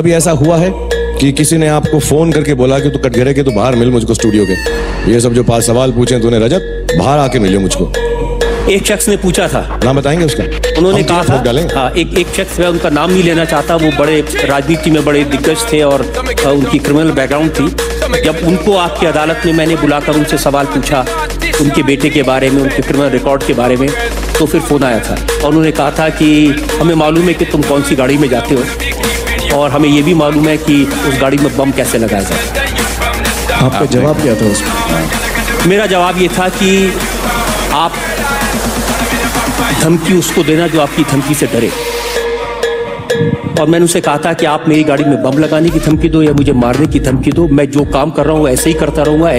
कभी ऐसा हुआ है कि किसी ने आपको फ़ोन करके बोला कि तू कटघरे के तू बाहर मिल मुझको स्टूडियो के? ये सब जो पाँच सवाल पूछे तूने रजत बाहर आके मिले मुझको। एक शख्स ने पूछा था। नाम बताएँगे उसका? उन्होंने कहा था डालेंगे। हाँ एक एक शख्स मैं उनका नाम नहीं लेना चाहता वो बड़े राजनीति में बड़े दिग्गज थे और उनकी क्रिमिनल बैकग्राउंड थी। जब उनको आपकी अदालत में मैंने बुलाकर उनसे सवाल पूछा उनके बेटे के बारे में उनके क्रिमिनल रिकॉर्ड के बारे में तो फिर फ़ोन आया था। और उन्होंने कहा था कि हमें मालूम है कि तुम कौन सी गाड़ी में जाते हो। और हमें ये भी मालूम है कि उस गाड़ी में बम कैसे लगाया जाए आपका जवाब क्या था उसमें मेरा जवाब ये था कि आप धमकी उसको देना जो आपकी धमकी से डरे। और मैंने उसे कहा था कि आप मेरी गाड़ी में बम लगाने की धमकी दो या मुझे मारने की धमकी दो। मैं जो काम कर रहा हूँ ऐसे ही करता रहूँगा।